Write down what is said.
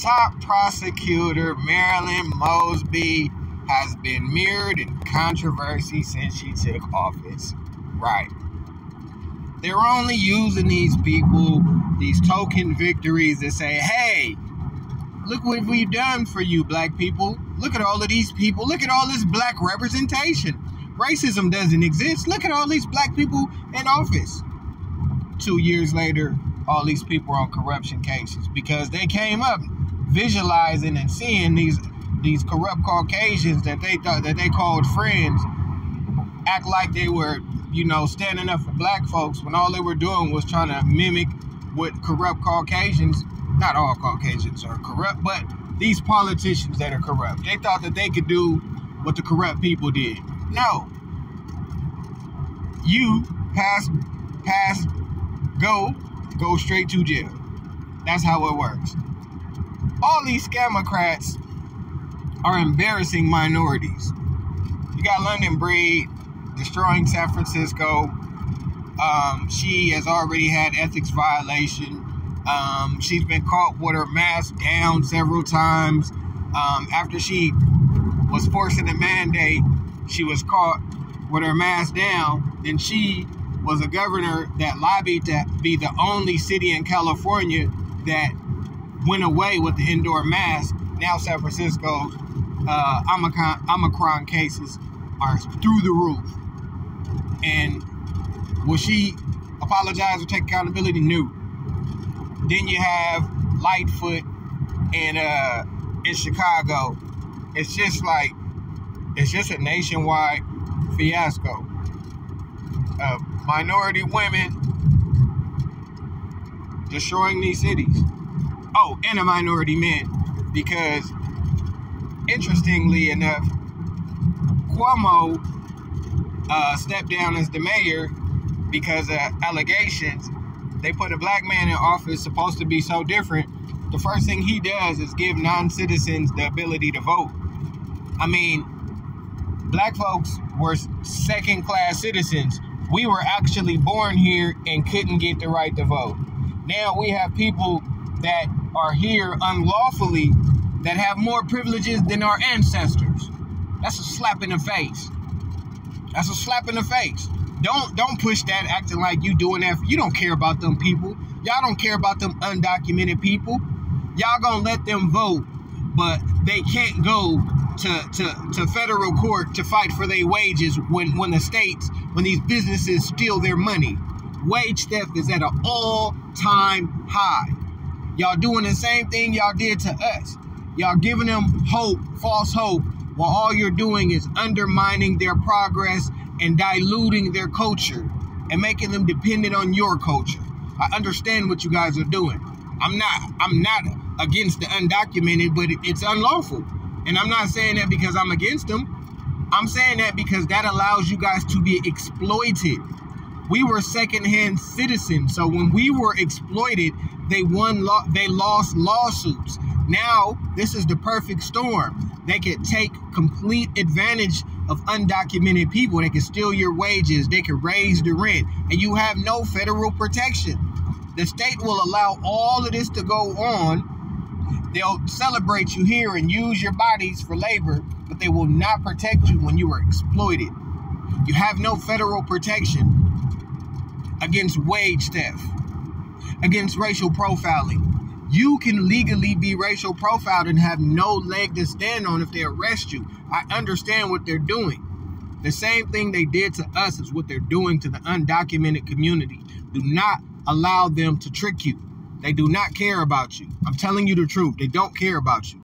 top prosecutor Marilyn Mosby has been mirrored in controversy since she took office. Right. They're only using these people, these token victories, to say, hey, look what we've done for you, black people. Look at all of these people. Look at all this black representation. Racism doesn't exist. Look at all these black people in office. Two years later, all these people are on corruption cases because they came up visualizing and seeing these these corrupt Caucasians that they thought that they called friends act like they were, you know, standing up for black folks when all they were doing was trying to mimic what corrupt Caucasians, not all Caucasians are corrupt, but these politicians that are corrupt. They thought that they could do what the corrupt people did. No. You pass pass go go straight to jail. That's how it works. All these scamocrats are embarrassing minorities. You got London Breed destroying San Francisco. Um, she has already had ethics violation. Um, she's been caught with her mask down several times. Um, after she was forcing a mandate, she was caught with her mask down. Then she was a governor that lobbied to be the only city in California that went away with the indoor mask. Now San Francisco's uh, Omicron, Omicron cases are through the roof. And will she apologize or take accountability? No. Then you have Lightfoot in uh in Chicago. It's just like it's just a nationwide fiasco. Uh, minority women destroying these cities. Oh, and a minority men, because interestingly enough, Cuomo uh, stepped down as the mayor because of allegations. They put a black man in office supposed to be so different. The first thing he does is give non-citizens the ability to vote. I mean, black folks were second-class citizens. We were actually born here and couldn't get the right to vote. Now we have people that are here unlawfully that have more privileges than our ancestors. That's a slap in the face. That's a slap in the face. Don't don't push that acting like you doing that. You don't care about them people. Y'all don't care about them undocumented people. Y'all gonna let them vote, but they can't go to, to, to federal court to fight for their wages when, when the states, when these businesses steal their money. Wage theft is at an all-time high. Y'all doing the same thing y'all did to us. Y'all giving them hope, false hope, while all you're doing is undermining their progress and diluting their culture and making them dependent on your culture. I understand what you guys are doing. I'm not I'm not against the undocumented, but it's unlawful. And I'm not saying that because I'm against them. I'm saying that because that allows you guys to be exploited. We were secondhand citizens, so when we were exploited, they won they lost lawsuits. Now, this is the perfect storm. They could take complete advantage of undocumented people. They can steal your wages. They can raise the rent. And you have no federal protection. The state will allow all of this to go on. They'll celebrate you here and use your bodies for labor, but they will not protect you when you are exploited. You have no federal protection against wage theft, against racial profiling. You can legally be racial profiled and have no leg to stand on if they arrest you. I understand what they're doing. The same thing they did to us is what they're doing to the undocumented community. Do not allow them to trick you. They do not care about you. I'm telling you the truth. They don't care about you.